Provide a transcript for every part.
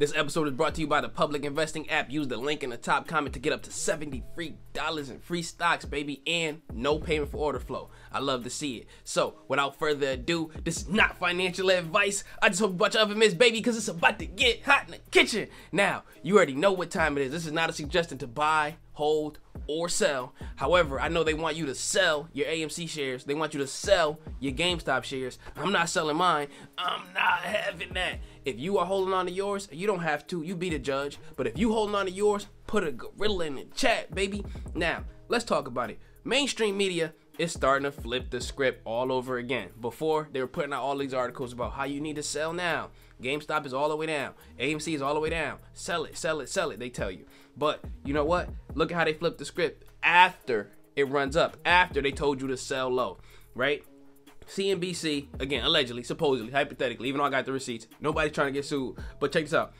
This episode is brought to you by the Public Investing app. Use the link in the top comment to get up to 70 free dollars in free stocks, baby, and no payment for order flow. I love to see it. So, without further ado, this is not financial advice. I just hope you brought your oven mitts, baby, because it's about to get hot in the kitchen. Now, you already know what time it is. This is not a suggestion to buy, hold, or sell. However, I know they want you to sell your AMC shares. They want you to sell your GameStop shares. I'm not selling mine. I'm not having that. If you are holding on to yours, you don't have to. You be the judge. But if you holding on to yours, put a gorilla in the chat, baby. Now, let's talk about it. Mainstream media is starting to flip the script all over again. Before, they were putting out all these articles about how you need to sell now. GameStop is all the way down. AMC is all the way down. Sell it, sell it, sell it, they tell you. But you know what? Look at how they flip the script after it runs up, after they told you to sell low, right? CNBC, again, allegedly, supposedly, hypothetically, even though I got the receipts, nobody's trying to get sued. But check this out.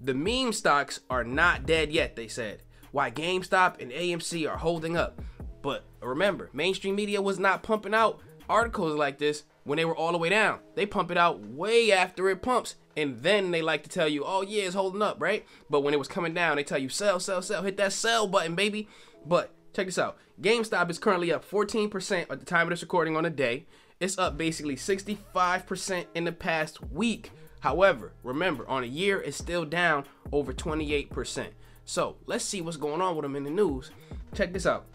The meme stocks are not dead yet, they said. Why GameStop and AMC are holding up. But remember, mainstream media was not pumping out articles like this when they were all the way down. They pump it out way after it pumps. And then they like to tell you, oh yeah, it's holding up, right? But when it was coming down, they tell you sell, sell, sell, hit that sell button, baby. But check this out. GameStop is currently up 14% at the time of this recording on a day. It's up basically 65% in the past week. However, remember, on a year, it's still down over 28%. So let's see what's going on with them in the news. Check this out.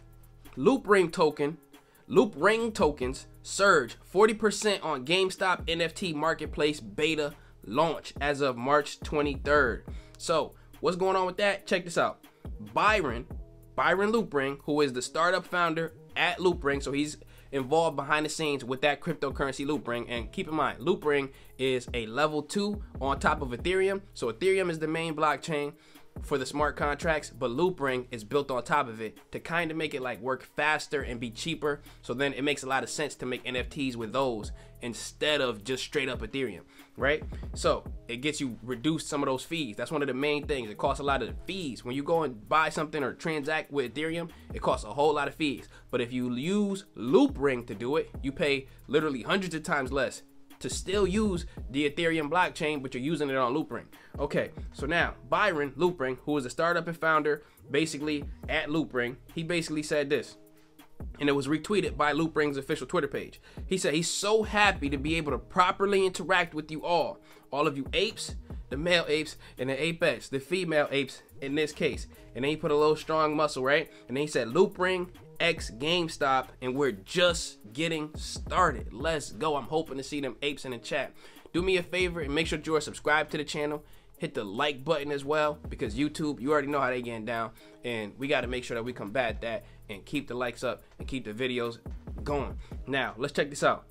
Loopring token, Loopring tokens surge 40% on GameStop NFT marketplace beta launch as of March 23rd. So, what's going on with that? Check this out. Byron, Byron Loopring, who is the startup founder at Loopring, so he's involved behind the scenes with that cryptocurrency Loopring. And keep in mind, Loopring is a level two on top of Ethereum. So Ethereum is the main blockchain for the smart contracts, but Loopring is built on top of it to kind of make it like work faster and be cheaper. So then it makes a lot of sense to make NFTs with those instead of just straight up Ethereum, right? So it gets you reduced some of those fees. That's one of the main things. It costs a lot of fees. When you go and buy something or transact with Ethereum, it costs a whole lot of fees. But if you use Loopring to do it, you pay literally hundreds of times less to still use the Ethereum blockchain, but you're using it on Loopring. Okay, so now Byron Loopring, who is a startup and founder basically at Loopring, he basically said this. And it was retweeted by Loopring's official Twitter page. He said he's so happy to be able to properly interact with you all. All of you apes, the male apes, and the apex, the female apes in this case. And then he put a little strong muscle, right? And then he said Loopring X GameStop, and we're just getting started. Let's go. I'm hoping to see them apes in the chat. Do me a favor and make sure you are subscribed to the channel. Hit the like button as well because YouTube, you already know how they getting down, and we got to make sure that we combat that and keep the likes up and keep the videos going. Now, let's check this out.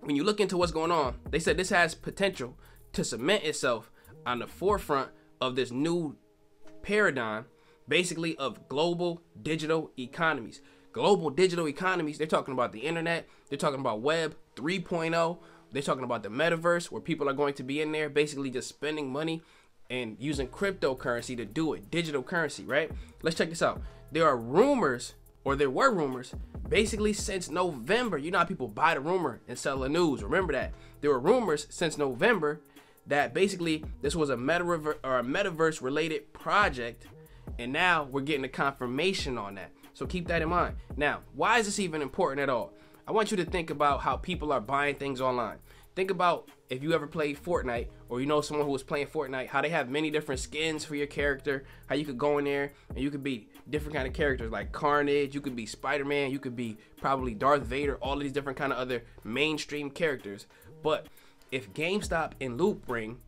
When you look into what's going on, they said this has potential to cement itself on the forefront of this new paradigm basically of global digital economies. Global digital economies, they're talking about the internet, they're talking about web 3.0, they're talking about the metaverse where people are going to be in there basically just spending money and using cryptocurrency to do it, digital currency, right? Let's check this out. There are rumors, or there were rumors, basically since November. You know how people buy the rumor and sell the news. Remember that. There were rumors since November that basically this was a metaverse or a metaverse related project and now we're getting a confirmation on that. So keep that in mind. Now, why is this even important at all? I want you to think about how people are buying things online. Think about if you ever played Fortnite or you know someone who was playing Fortnite, how they have many different skins for your character, how you could go in there and you could be different kind of characters like Carnage, you could be Spider-Man, you could be probably Darth Vader, all these different kind of other mainstream characters. But if GameStop and Loopring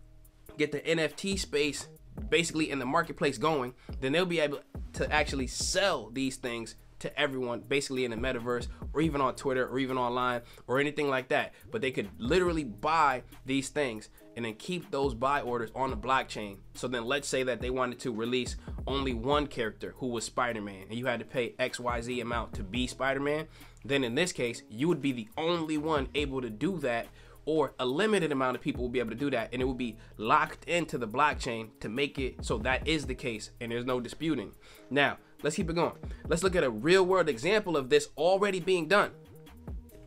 get the NFT space basically in the marketplace going, then they'll be able to actually sell these things to everyone basically in the metaverse or even on Twitter or even online or anything like that. But they could literally buy these things and then keep those buy orders on the blockchain. So then let's say that they wanted to release only one character who was Spider-Man and you had to pay XYZ amount to be Spider-Man, then in this case, you would be the only one able to do that or a limited amount of people will be able to do that and it will be locked into the blockchain to make it so that is the case and there's no disputing. Now, let's keep it going. Let's look at a real world example of this already being done.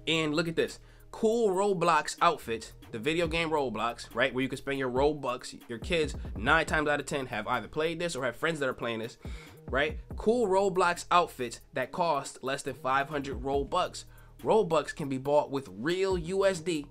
And look at this. cool Roblox outfits, the video game Roblox, right, where you can spend your Robux. Your kids, nine times out of ten, have either played this or have friends that are playing this, right? Cool Roblox outfits that cost less than 500 Robux. Robux can be bought with real USD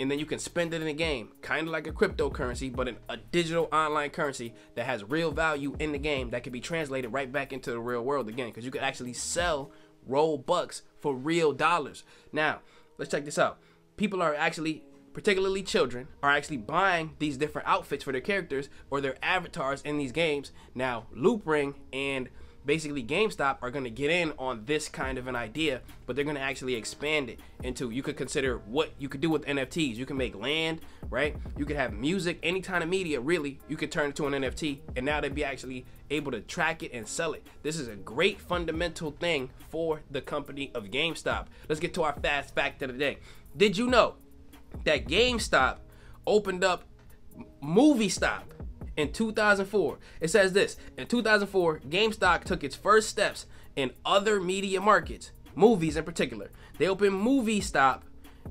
and then you can spend it in a game, kind of like a cryptocurrency, but in a digital online currency that has real value in the game that can be translated right back into the real world again. Because you can actually sell Robux for real dollars. Now, let's check this out. People are actually, particularly children, are actually buying these different outfits for their characters or their avatars in these games. Now, Loopring and basically GameStop are going to get in on this kind of an idea, but they're going to actually expand it into you could consider what you could do with NFTs. You can make land, right? You could have music, any kind of media, really, you could turn it to an NFT, and now they'd be actually able to track it and sell it. This is a great fundamental thing for the company of GameStop. Let's get to our fast fact of the day. Did you know that GameStop opened up Movie Stop? In 2004. It says this In 2004, GameStop took its first steps in other media markets, movies in particular. They opened Movie Stop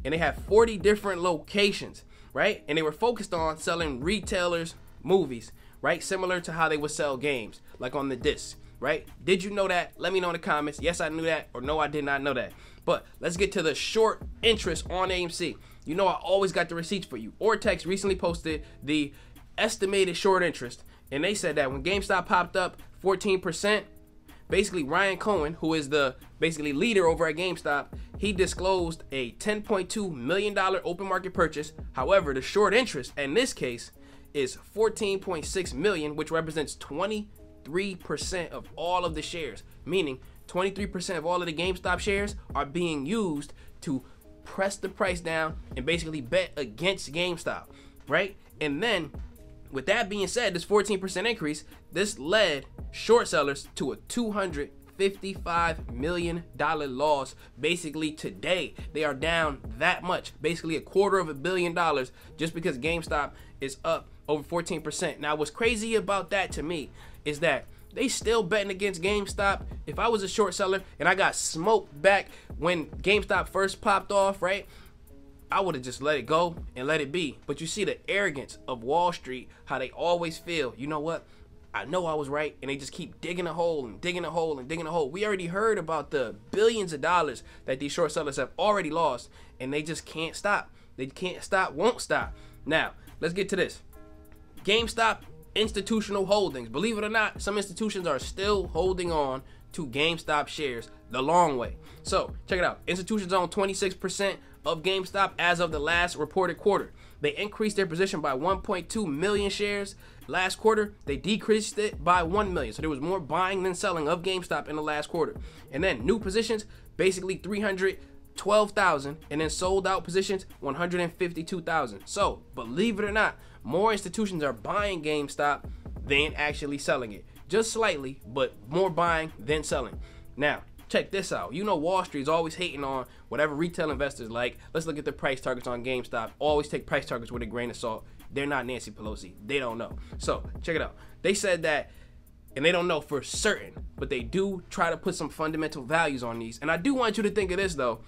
and they had 40 different locations, right? And they were focused on selling retailers movies, right? Similar to how they would sell games, like on the disc, right? Did you know that? Let me know in the comments. Yes, I knew that, or no, I did not know that. But let's get to the short interest on AMC. You know, I always got the receipts for you. Ortex recently posted the estimated short interest, and they said that when GameStop popped up 14%, basically Ryan Cohen, who is the basically leader over at GameStop, he disclosed a 10.2 million dollar open market purchase. However, the short interest in this case is 14.6 million, which represents 23% of all of the shares, meaning 23% of all of the GameStop shares are being used to press the price down and basically bet against GameStop, right? And then with that being said, this 14% increase, this led short sellers to a 255 million dollar loss basically today. They are down that much, basically a quarter of a billion dollars just because GameStop is up over 14%. Now, what's crazy about that to me is that they still betting against GameStop. If I was a short seller and I got smoked back when GameStop first popped off, right? I would have just let it go and let it be. But you see the arrogance of Wall Street, how they always feel, you know what? I know I was right, and they just keep digging a hole and digging a hole and digging a hole. We already heard about the billions of dollars that these short sellers have already lost, and they just can't stop. They can't stop, won't stop. Now, let's get to this. GameStop institutional holdings. Believe it or not, some institutions are still holding on to GameStop shares the long way. So, check it out. Institutions own 26% of GameStop as of the last reported quarter. They increased their position by 1.2 million shares. Last quarter, they decreased it by 1 million. So there was more buying than selling of GameStop in the last quarter. And then new positions, basically 312,000. And then sold out positions, 152,000. So believe it or not, more institutions are buying GameStop than actually selling it. Just slightly, but more buying than selling. Now, check this out. You know Wall Street is always hating on whatever retail investors like. Let's look at the price targets on GameStop. Always take price targets with a grain of salt. They're not Nancy Pelosi. They don't know. So check it out. They said that, and they don't know for certain, but they do try to put some fundamental values on these. And I do want you to think of this though.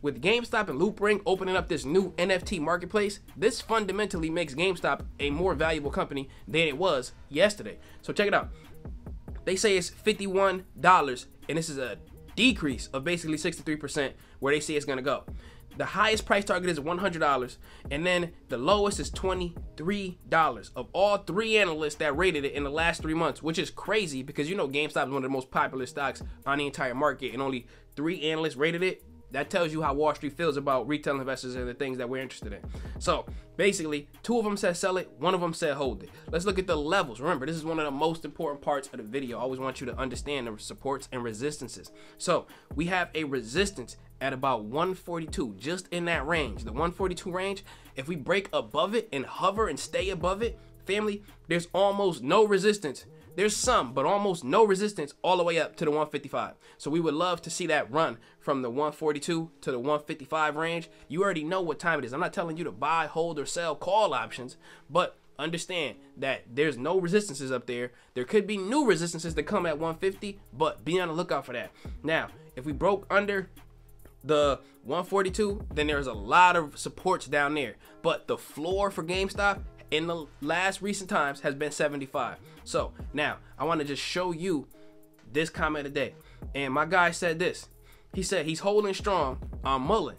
With GameStop and Loopring opening up this new NFT marketplace, this fundamentally makes GameStop a more valuable company than it was yesterday. So check it out. They say it's $51, and this is a decrease of basically 63% where they see it's going to go. The highest price target is $100, and then the lowest is $23 of all three analysts that rated it in the last three months, which is crazy because you know GameStop is one of the most popular stocks on the entire market, and only three analysts rated it that tells you how Wall Street feels about retail investors and the things that we're interested in. So basically, two of them said sell it, one of them said hold it. Let's look at the levels. Remember, this is one of the most important parts of the video. I always want you to understand the supports and resistances. So we have a resistance at about 142, just in that range. The 142 range, if we break above it and hover and stay above it, family, there's almost no resistance there's some, but almost no resistance all the way up to the 155. So we would love to see that run from the 142 to the 155 range. You already know what time it is. I'm not telling you to buy, hold, or sell call options, but understand that there's no resistances up there. There could be new resistances that come at 150, but be on the lookout for that. Now, if we broke under the 142, then there's a lot of supports down there. But the floor for GameStop in the last recent times has been 75. So now I want to just show you this comment today. And my guy said this. He said he's holding strong on Mullen.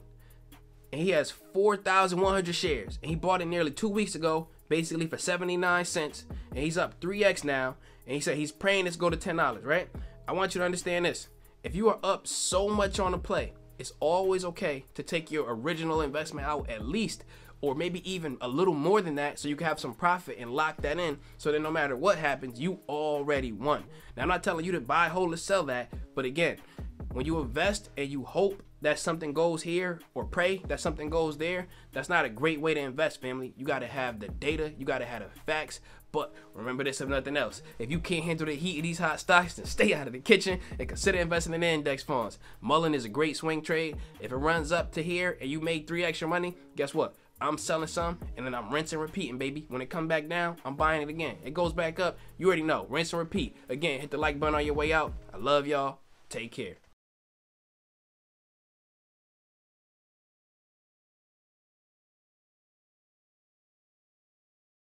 And he has 4,100 shares. And he bought it nearly two weeks ago, basically for 79 cents. And he's up 3x now. And he said he's praying this go to $10, right? I want you to understand this. If you are up so much on a play, it's always okay to take your original investment out at least or maybe even a little more than that so you can have some profit and lock that in so that no matter what happens you already won. Now i'm not telling you to buy hold or sell that but again when you invest and you hope that something goes here or pray that something goes there that's not a great way to invest family. You got to have the data you got to have the facts but remember this if nothing else. If you can't handle the heat of these hot stocks then stay out of the kitchen and consider investing in index funds. Mullen is a great swing trade. If it runs up to here and you make three extra money guess what I'm selling some and then I'm rinsing repeating, baby. When it come back down, I'm buying it again. It goes back up. You already know. Rinse and repeat. Again, hit the like button on your way out. I love y'all. Take care.